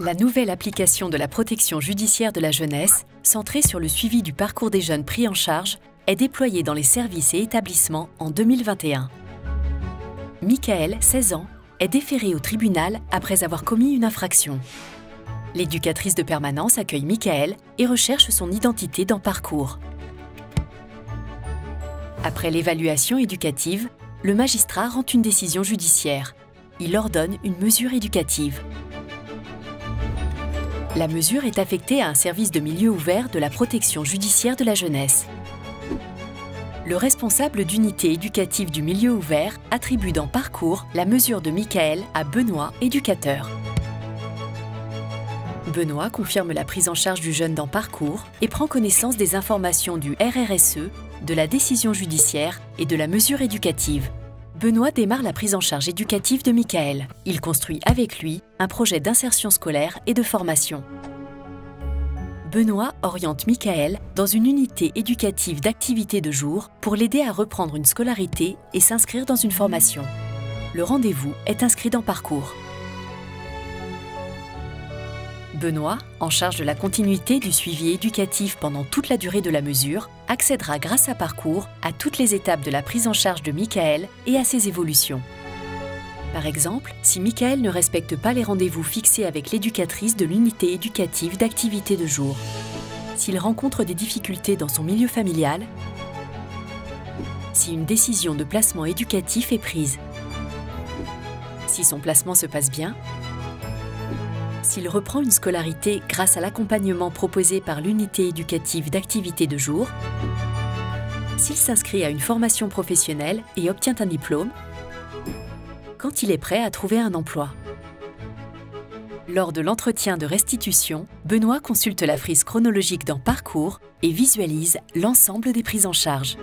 La nouvelle application de la protection judiciaire de la jeunesse, centrée sur le suivi du parcours des jeunes pris en charge, est déployée dans les services et établissements en 2021. Michael, 16 ans, est déféré au tribunal après avoir commis une infraction. L'éducatrice de permanence accueille Michael et recherche son identité dans Parcours. Après l'évaluation éducative, le magistrat rend une décision judiciaire. Il ordonne une mesure éducative. La mesure est affectée à un service de milieu ouvert de la protection judiciaire de la jeunesse. Le responsable d'unité éducative du milieu ouvert attribue dans Parcours la mesure de Michael à Benoît, éducateur. Benoît confirme la prise en charge du jeune dans Parcours et prend connaissance des informations du RRSE, de la décision judiciaire et de la mesure éducative. Benoît démarre la prise en charge éducative de Michael. Il construit avec lui un projet d'insertion scolaire et de formation. Benoît oriente Michael dans une unité éducative d'activité de jour pour l'aider à reprendre une scolarité et s'inscrire dans une formation. Le rendez-vous est inscrit dans Parcours. Benoît, en charge de la continuité du suivi éducatif pendant toute la durée de la mesure, accédera grâce à Parcours à toutes les étapes de la prise en charge de Michael et à ses évolutions. Par exemple, si Michael ne respecte pas les rendez-vous fixés avec l'éducatrice de l'unité éducative d'activité de jour, s'il rencontre des difficultés dans son milieu familial, si une décision de placement éducatif est prise, si son placement se passe bien, s'il reprend une scolarité grâce à l'accompagnement proposé par l'unité éducative d'activité de jour, s'il s'inscrit à une formation professionnelle et obtient un diplôme, quand il est prêt à trouver un emploi. Lors de l'entretien de restitution, Benoît consulte la frise chronologique dans Parcours et visualise l'ensemble des prises en charge.